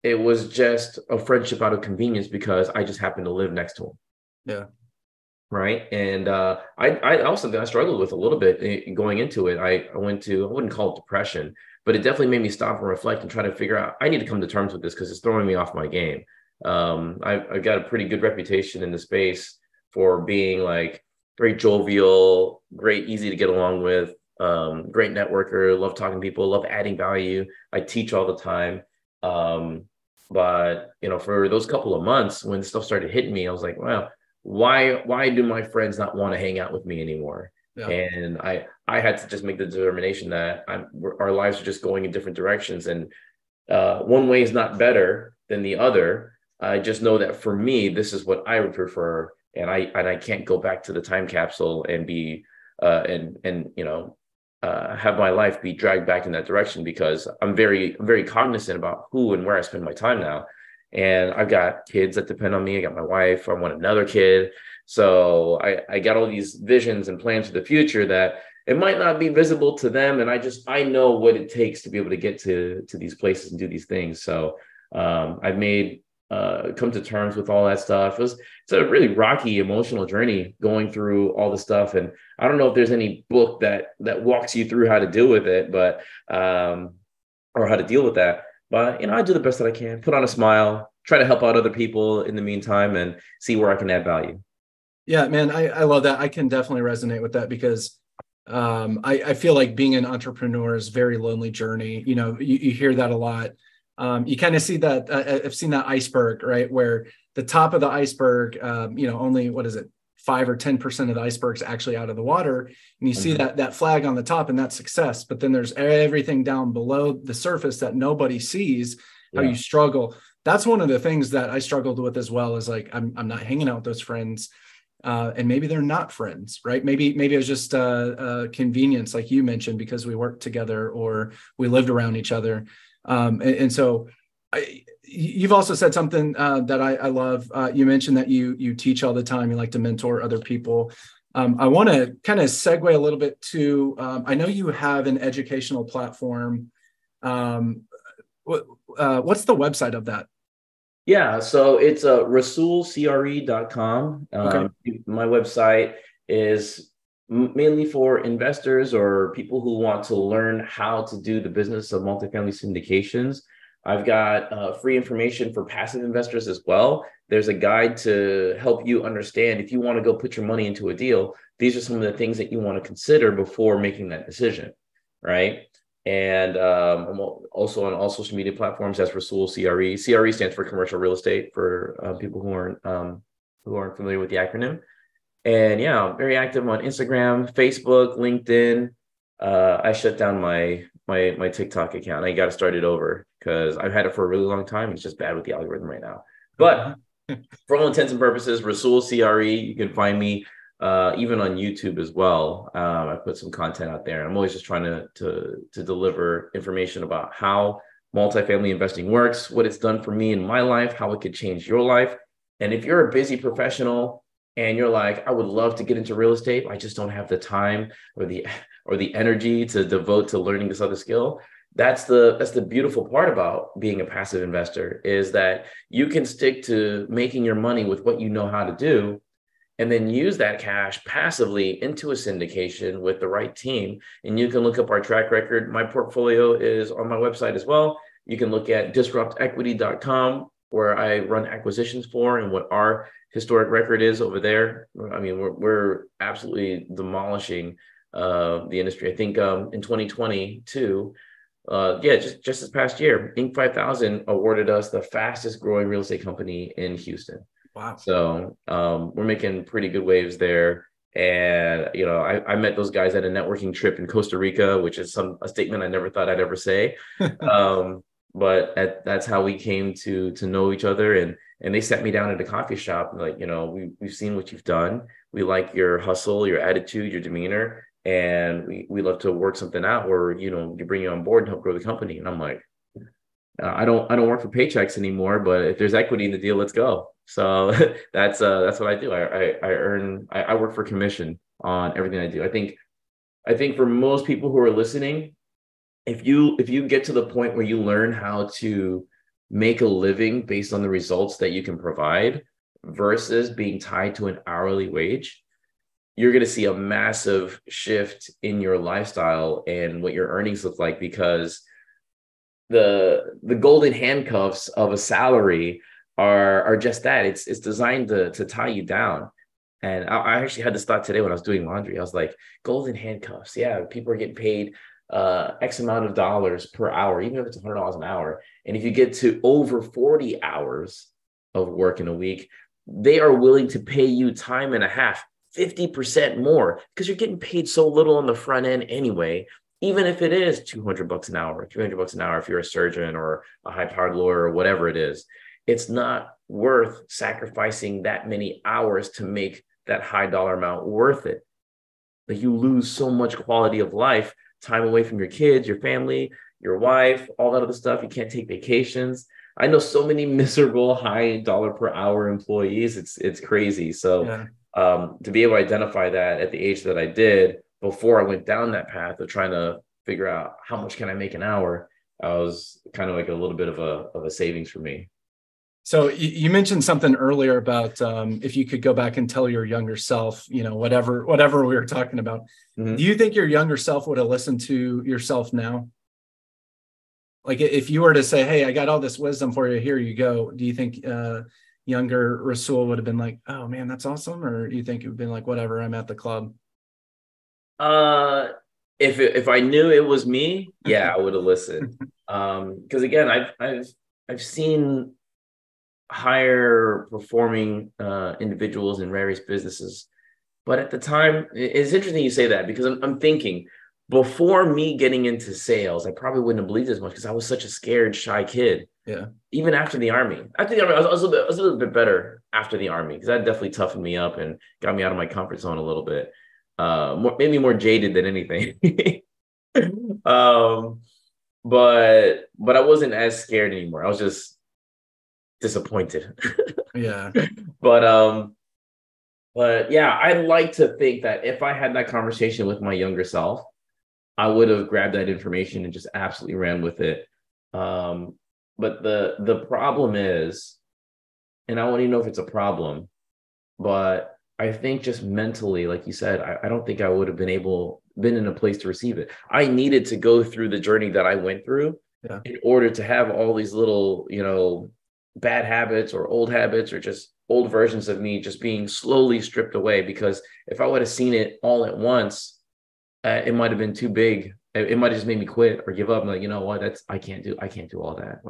it was just a friendship out of convenience because I just happened to live next to them. Yeah. Right. And uh, I, I also I struggled with a little bit eh, going into it. I, I went to, I wouldn't call it depression, but it definitely made me stop and reflect and try to figure out, I need to come to terms with this because it's throwing me off my game. Um, I've, I've got a pretty good reputation in the space for being like, very jovial, great, easy to get along with, um, great networker, love talking to people, love adding value. I teach all the time. Um, but you know, for those couple of months when stuff started hitting me, I was like, wow, why why do my friends not want to hang out with me anymore? Yeah. And I I had to just make the determination that I'm, our lives are just going in different directions, and uh, one way is not better than the other. I just know that for me, this is what I would prefer and I and I can't go back to the time capsule and be uh, and and you know uh, have my life be dragged back in that direction because I'm very I'm very cognizant about who and where I spend my time now, and I've got kids that depend on me. I got my wife. I want another kid, so I I got all these visions and plans for the future that it might not be visible to them, and I just I know what it takes to be able to get to to these places and do these things. So um, I've made uh, come to terms with all that stuff. It was it's a really rocky emotional journey going through all the stuff, and I don't know if there's any book that that walks you through how to deal with it, but um, or how to deal with that. But you know, I do the best that I can, put on a smile, try to help out other people in the meantime, and see where I can add value. Yeah, man, I, I love that. I can definitely resonate with that because um, I, I feel like being an entrepreneur is very lonely journey. You know, you, you hear that a lot um, you kind of see that uh, uh, I've seen that iceberg, right? Where the top of the iceberg, um, you know, only what is it, five or ten percent of the iceberg's actually out of the water, and you mm-hmm. see that that flag on the top, and that's success. But then there's everything down below the surface that nobody sees. How yeah. you struggle. That's one of the things that I struggled with as well. Is like I'm I'm not hanging out with those friends. Uh, and maybe they're not friends, right? Maybe maybe it was just a, a convenience, like you mentioned, because we worked together or we lived around each other. Um, and, and, so I, you've also said something uh, that I, I love. Uh, you mentioned that you you teach all the time. You like to mentor other people. Um, I want to kind of segue a little bit to. Um, I know you have an educational platform. Um, what, uh, what's the website of that? Yeah, so it's uh, rasoolcre.com. Um, okay. My website is mainly for investors or people who want to learn how to do the business of multifamily syndications. I've got uh, free information for passive investors as well. There's a guide to help you understand if you want to go put your money into a deal, these are some of the things that you want to consider before making that decision, right? And um, I'm also on all social media platforms as Rasool CRE. CRE stands for commercial real estate for uh, people who aren't um, who aren't familiar with the acronym. And yeah, I'm very active on Instagram, Facebook, LinkedIn. Uh, I shut down my my my TikTok account. I got to start it over because I've had it for a really long time. It's just bad with the algorithm right now. But for all intents and purposes, Rasool CRE, you can find me uh, even on YouTube as well. Um, I put some content out there. I'm always just trying to, to, to deliver information about how multifamily investing works, what it's done for me in my life, how it could change your life. And if you're a busy professional and you're like, I would love to get into real estate, I just don't have the time or the or the energy to devote to learning this other skill. That's the that's the beautiful part about being a passive investor is that you can stick to making your money with what you know how to do and then use that cash passively into a syndication with the right team. And you can look up our track record. My portfolio is on my website as well. You can look at disruptequity.com, where I run acquisitions for and what our historic record is over there. I mean, we're, we're absolutely demolishing uh, the industry. I think um, in 2022, uh, yeah, just, just this past year, Inc. 5000 awarded us the fastest growing real estate company in Houston. Wow. So um, we're making pretty good waves there. And you know, I, I met those guys at a networking trip in Costa Rica, which is some a statement I never thought I'd ever say. um, but at, that's how we came to to know each other. And and they sat me down at a coffee shop, like you know, we we've seen what you've done. We like your hustle, your attitude, your demeanor, and we we love to work something out where you know you bring you on board and help grow the company. And I'm like, uh, I don't I don't work for paychecks anymore, but if there's equity in the deal, let's go. So that's uh that's what I do. I I, I earn I, I work for commission on everything I do. I think I think for most people who are listening, if you if you get to the point where you learn how to make a living based on the results that you can provide versus being tied to an hourly wage, you're going to see a massive shift in your lifestyle and what your earnings look like because the the golden handcuffs of a salary are are just that. It's it's designed to to tie you down. And I, I actually had this thought today when I was doing laundry. I was like, golden handcuffs. Yeah, people are getting paid uh, X amount of dollars per hour, even if it's hundred dollars an hour. And if you get to over forty hours of work in a week, they are willing to pay you time and a half, fifty percent more, because you're getting paid so little on the front end anyway. Even if it is 200 bucks an hour 300 bucks an hour if you're a surgeon or a high powered lawyer or whatever it is it's not worth sacrificing that many hours to make that high dollar amount worth it. But you lose so much quality of life time away from your kids your family your wife all that other stuff. You can't take vacations. I know so many miserable high dollar per hour employees. It's it's crazy. So yeah. Um, to be able to identify that at the age that i did before I went down that path of trying to figure out how much can I make an hour, I was kind of like a little bit of a of a savings for me. So you mentioned something earlier about um, if you could go back and tell your younger self, you know, whatever whatever we were talking about. Mm-hmm. Do you think your younger self would have listened to yourself now? Like if you were to say, "Hey, I got all this wisdom for you. Here you go." Do you think uh, younger Rasool would have been like, "Oh man, that's awesome," or do you think it would have been like, "Whatever, I'm at the club"? Uh, if it, if I knew it was me, yeah, I would have listened. Um, because again, I've I've I've seen higher performing uh, individuals in various businesses, but at the time, it's interesting you say that because I'm, I'm thinking before me getting into sales, I probably wouldn't have believed as much because I was such a scared, shy kid. Yeah. Even after the army, after the army, I was, I was, a, bit, I was a little bit better after the army because that definitely toughened me up and got me out of my comfort zone a little bit uh, more, maybe more jaded than anything. um, but but I wasn't as scared anymore. I was just disappointed. yeah. But um, but yeah, I'd like to think that if I had that conversation with my younger self, I would have grabbed that information and just absolutely ran with it. Um, but the the problem is, and I don't even know if it's a problem, but I think just mentally, like you said, I, I don't think I would have been able been in a place to receive it. I needed to go through the journey that I went through yeah. in order to have all these little, you know, bad habits or old habits or just old versions of me just being slowly stripped away. Because if I would have seen it all at once, uh, it might have been too big it, it might have just made me quit or give up. I'm like, you know what? That's I can't do. I can't do all that.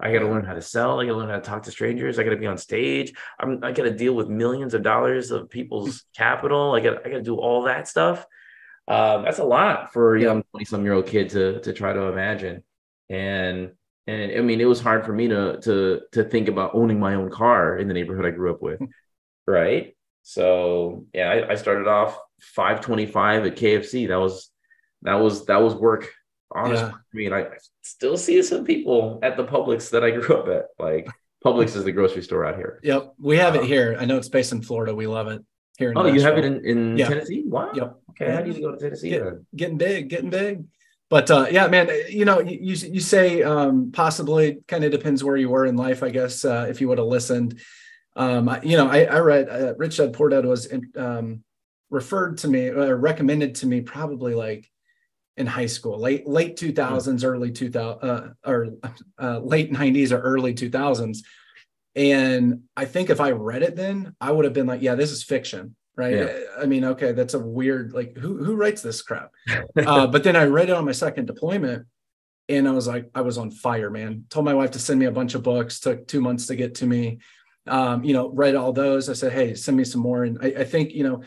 I got to learn how to sell. I got to learn how to talk to strangers. I got to be on stage. I'm, I got to deal with millions of dollars of people's capital. I got I got to do all that stuff. Um, that's a lot for a young 20 some year old kid to to try to imagine. And and I mean, it was hard for me to to to think about owning my own car in the neighborhood I grew up with, right? So yeah, I, I started off 525 at KFC. That was that was that was work. Honestly, yeah. I mean, I still see some people at the Publix that I grew up at. Like Publix is the grocery store out here. Yep, we have um, it here. I know it's based in Florida. We love it here. oh, Nashville. you have it in, in yeah. Tennessee? Wow. Yep. Okay, yeah. how do you go to Tennessee? Get, getting big, getting big. But uh, yeah, man, you know, you you say um, possibly kind of depends where you were in life, I guess. Uh, if you would have listened, um, I, you know, I, I read uh, Rich Dad Poor Dad was um, referred to me or recommended to me probably like in high school, late late two thousands, early two thousand, uh, or uh, late nineties or early two thousands. And I think if I read it then, I would have been like, yeah, this is fiction, right? Yeah. I mean, okay, that's a weird like who who writes this crap? uh, but then I read it on my second deployment, and I was like, I was on fire, man. Told my wife to send me a bunch of books. Took two months to get to me. Um, you know, read all those. I said, hey, send me some more. And I, I think you know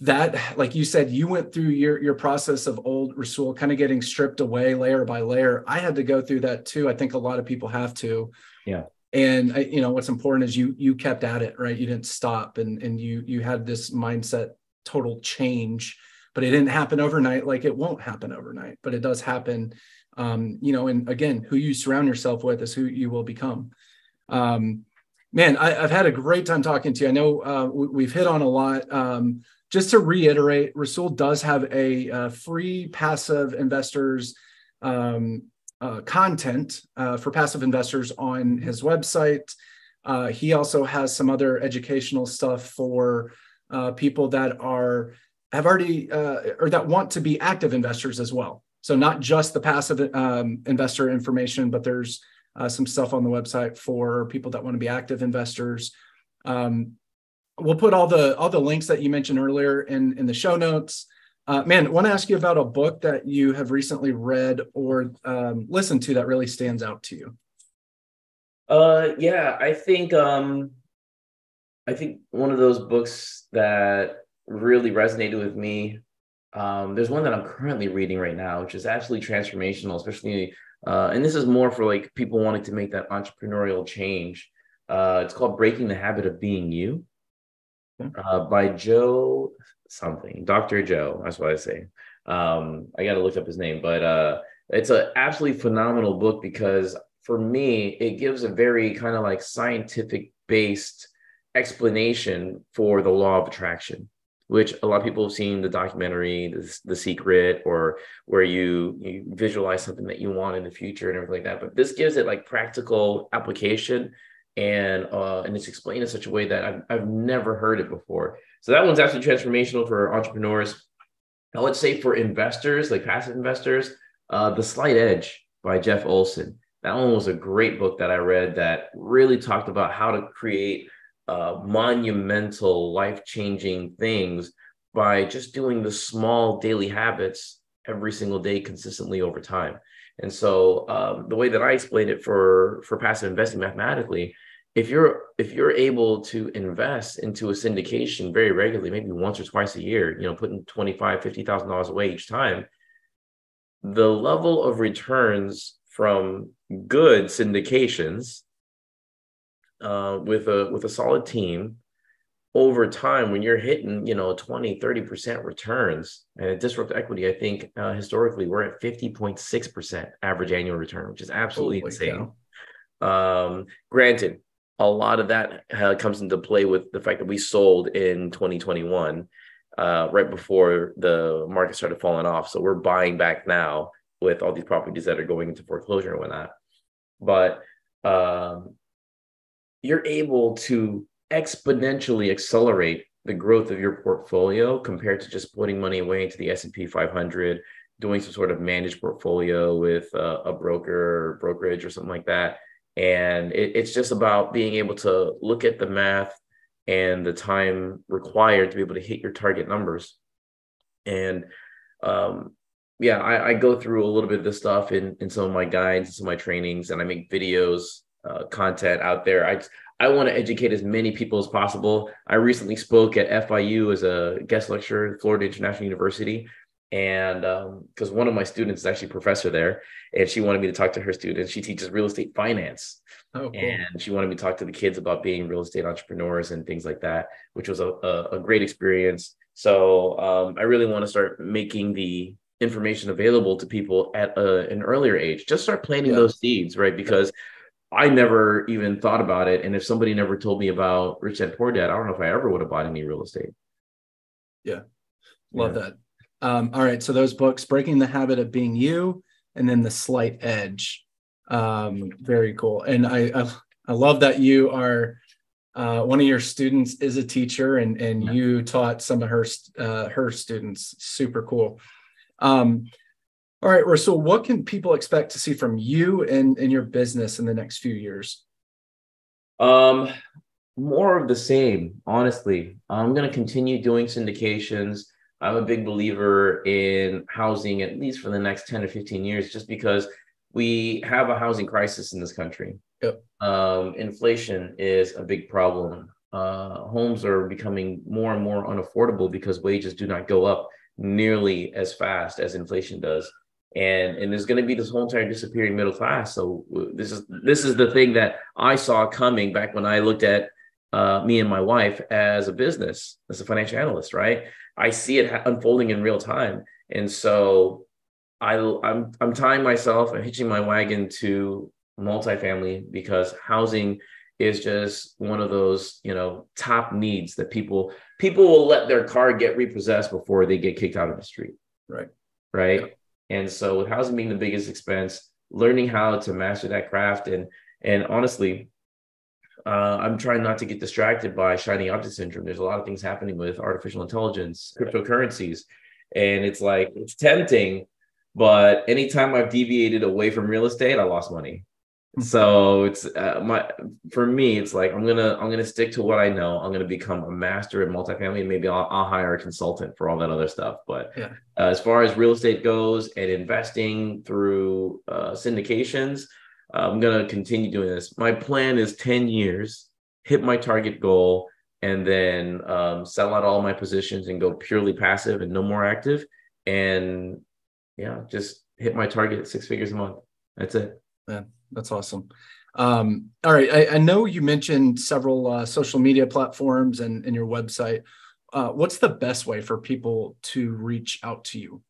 that like you said you went through your your process of old rasool kind of getting stripped away layer by layer. I had to go through that too. I think a lot of people have to. Yeah. And you know what's important is you you kept at it right? You didn't stop and and you you had this mindset total change but it didn't happen overnight like it won't happen overnight but it does happen um you know and again who you surround yourself with is who you will become. Um man I, have had a great time talking to you. I know uh, we, have hit on a lot um just to reiterate, Rasool does have a, uh, free passive investors um, uh, content uh, for passive investors on his website. Uh, he also has some other educational stuff for uh, people that are have already or that want to be active investors as well. So not just the passive um, investor information, but there's some stuff on the website for people that want to be active investors. Um, we'll put all the all the links that you mentioned earlier in in the show notes. Uh, man, I want to ask you about a book that you have recently read or um, listened to that really stands out to you. Uh, yeah, I think um, I think one of those books that really resonated with me. Um, there's one that I'm currently reading right now, which is absolutely transformational, especially, uh, and this is more for like people wanting to make that entrepreneurial change. Uh, it's called Breaking the Habit of Being You uh, by Joe something, Dr. Joe. That's what I say. Um, I got to look up his name, but uh, it's an absolutely phenomenal book because for me, it gives a very kind of like scientific based explanation for the law of attraction which a lot of people have seen the documentary the, the secret or where you you visualize something that you want in the future and everything like that but this gives it like practical application and uh, and it's explained in such a way that I've, I've never heard it before. So that one's actually transformational for entrepreneurs. I would say for investors, like passive investors, uh, The Slight Edge by Jeff Olson. That one was a great book that I read that really talked about how to create uh, monumental, life changing things by just doing the small daily habits every single day consistently over time. And so um, the way that I explain it for for passive investing mathematically, if you're if you're able to invest into a syndication very regularly, maybe once or twice a year, you know, putting twenty five, fifty thousand dollars away each time, the level of returns from good syndications uh, with a with a solid team over time when you're hitting you know 20 30% returns and at disrupt equity i think uh, historically we're at 50.6% average annual return which is absolutely Holy insane. um, granted a lot of that uh, comes into play with the fact that we sold in 2021 uh, right before the market started falling off. So we're buying back now with all these properties that are going into foreclosure and whatnot. But um, you're able to exponentially accelerate the growth of your portfolio compared to just putting money away into the S&P 500, doing some sort of managed portfolio with a, a broker or brokerage or something like that. And it, it's just about being able to look at the math and the time required to be able to hit your target numbers. And um, yeah, I, I, go through a little bit of this stuff in in some of my guides, and some of my trainings, and I make videos, uh, content out there. I I want to educate as many people as possible. I recently spoke at FIU as a guest lecturer at Florida International University, and because um, one of my students is actually a professor there, and she wanted me to talk to her students. She teaches real estate finance, oh, cool. and she wanted me to talk to the kids about being real estate entrepreneurs and things like that, which was a, a, a great experience. So um, I really want to start making the information available to people at a, an earlier age. Just start planting yeah. those seeds, right? Because I never even thought about it, and if somebody never told me about Rich Dad Poor Dad, I don't know if I ever would have bought any real estate. Yeah, love yeah. that. Um, all right. So those books, Breaking the Habit of Being You, and then The Slight Edge. Um, very cool. And I, I, I love that you are uh, one of your students is a teacher and, and yeah. you taught some of her, uh, her students. Super cool. Um, all right, Rasool, what can people expect to see from you and, and your business in the next few years? Um, more of the same, honestly. I'm going to continue doing syndications. I'm a big believer in housing, at least for the next 10 to 15 years, just because we have a housing crisis in this country. Yep. Um, inflation is a big problem. Uh, homes are becoming more and more unaffordable because wages do not go up nearly as fast as inflation does. And, and there's going to be this whole entire disappearing middle class. So this is this is the thing that I saw coming back when I looked at uh, me and my wife as a business, as a financial analyst, right? I see it unfolding in real time. And so I, I'm, I'm tying myself and hitching my wagon to multifamily because housing is just one of those, you know, top needs that people, people will let their car get repossessed before they get kicked out of the street. Right. Right. Yeah. And so with housing being the biggest expense, learning how to master that craft and, and honestly, uh, I'm trying not to get distracted by shiny object syndrome. There's a lot of things happening with artificial intelligence, cryptocurrencies, and it's like it's tempting, but anytime I've deviated away from real estate, I lost money. So it's uh, my for me, it's like I'm gonna I'm gonna stick to what I know. I'm gonna become a master in multifamily, and maybe I'll, I'll hire a consultant for all that other stuff. But yeah. uh, as far as real estate goes and investing through uh, syndications, I'm going to continue doing this. My plan is 10 years, hit my target goal, and then um, sell out all my positions and go purely passive and no more active. And yeah, just hit my target six figures a month. That's it. Yeah, that's awesome. Um, all right. I, I, know you mentioned several uh, social media platforms and, and your website. Uh, what's the best way for people to reach out to you?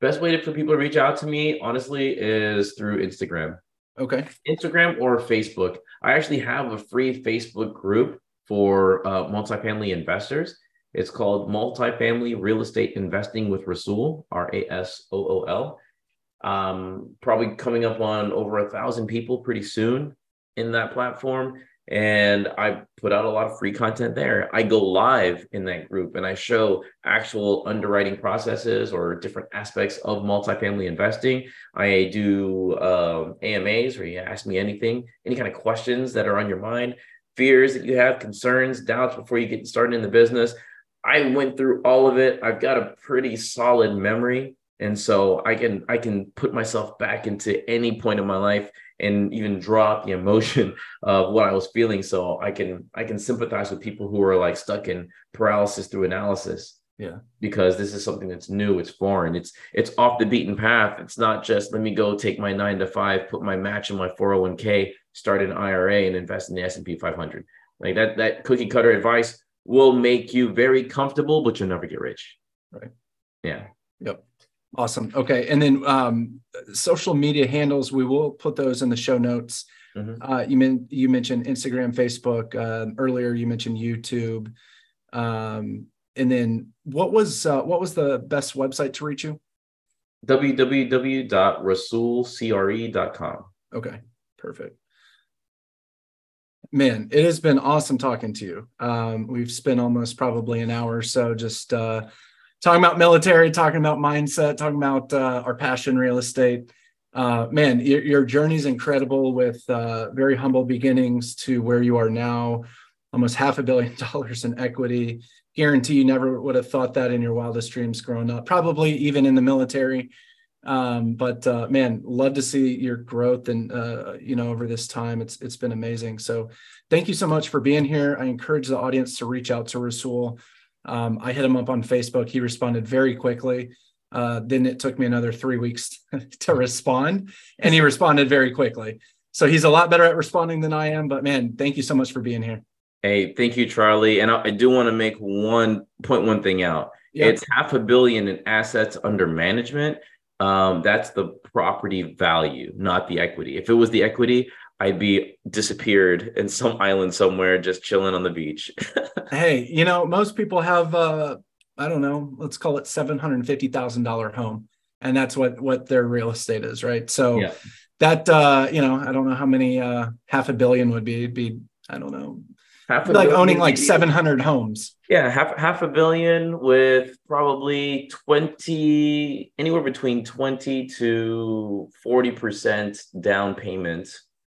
Best way for people to reach out to me, honestly, is through Instagram. Okay. Instagram or Facebook. I actually have a free Facebook group for uh, multifamily investors. It's called Multifamily Real Estate Investing with Rasool, R A S O O L. Um, probably coming up on over a thousand people pretty soon in that platform and I put out a lot of free content there. I go live in that group and I show actual underwriting processes or different aspects of multifamily investing. I do uh, AMAs where you ask me anything, any kind of questions that are on your mind, fears that you have, concerns, doubts before you get started in the business. I went through all of it. I've got a pretty solid memory and so i can i can put myself back into any point of my life and even draw out the emotion of what i was feeling. So i can i can sympathize with people who are like stuck in paralysis through analysis yeah. because this is something that's new it's foreign. It's it's off the beaten path. It's not just let me go take my nine to five put my match in my 401k start an ira and invest in the s&p 500 like that that cookie cutter advice will make you very comfortable but you'll never get rich. Right. Yeah. Yep Awesome. Okay. And then um, social media handles, we will put those in the show notes. Mm-hmm. Uh, you, mean, you mentioned Instagram, Facebook. Uh, earlier, you mentioned YouTube. Um, and then what was uh, what was the best website to reach you? www.rasoolcre.com. Okay, perfect. Man, it has been awesome talking to you. Um, we've spent almost probably an hour or so just uh, talking about military, talking about mindset, talking about uh, our passion, real estate. Uh, man, your, your journey is incredible with uh, very humble beginnings to where you are now, almost half a billion dollars in equity. guarantee you never would have thought that in your wildest dreams growing up, probably even in the military. Um, but uh, man, love to see your growth and uh, you know over this time. It's it's been amazing. So thank you so much for being here. I encourage the audience to reach out to Rasool. Um, I hit him up on Facebook. He responded very quickly. Uh, then it took me another three weeks to respond, and he responded very quickly. So he's a lot better at responding than I am. But man, thank you so much for being here. Hey, thank you, Charlie. And I, do want to make one point one thing out. It's half a billion in assets under management. Um, that's the property value, not the equity. If it was the equity, I'd be disappeared in some island somewhere, just chilling on the beach. hey, you know, most people have, uh, I don't know, let's call it seven hundred fifty thousand dollar home, and that's what what their real estate is, right? So yeah. that uh, you know, I don't know how many uh, half a billion would be. It'd be I don't know half like owning like 700 homes yeah half half a billion with probably 20 anywhere between 20 to 40 percent down payment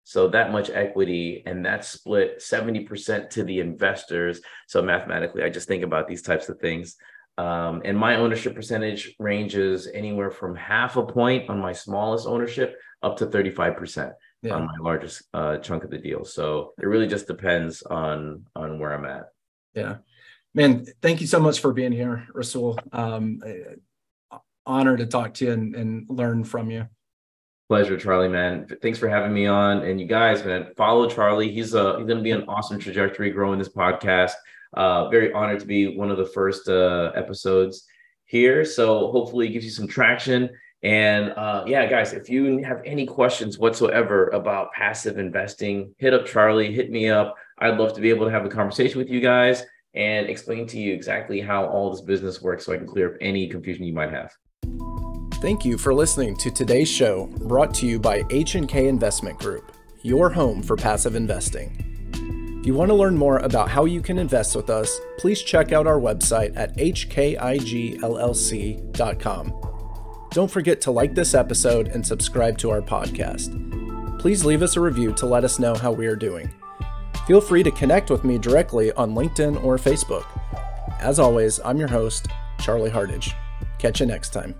so that much equity and that split 70% to the investors so mathematically i just think about these types of things um, and my ownership percentage ranges anywhere from half a point on my smallest ownership up to 35% yeah. on my largest uh, chunk of the deal. So it really just depends on on where I'm at. Yeah, man. Thank you so much for being here, Rasool. Um, honor to talk to you and, and learn from you. Pleasure, Charlie, man. Thanks for having me on. And you guys, man, follow Charlie. He's uh he's gonna be an awesome trajectory growing this podcast. Uh, very honored to be one of the first uh, episodes here. So hopefully it gives you some traction and uh, yeah, guys, if you have any questions whatsoever about passive investing, hit up Charlie, hit me up. I'd love to be able to have a conversation with you guys and explain to you exactly how all this business works so I can clear up any confusion you might have. Thank you for listening to today's show brought to you by H&K Investment Group, your home for passive investing. If you want to learn more about how you can invest with us, please check out our website at hkigllc.com. Don't forget to like this episode and subscribe to our podcast. Please leave us a review to let us know how we are doing. Feel free to connect with me directly on LinkedIn or Facebook. As always, I'm your host, Charlie Hardage. Catch you next time.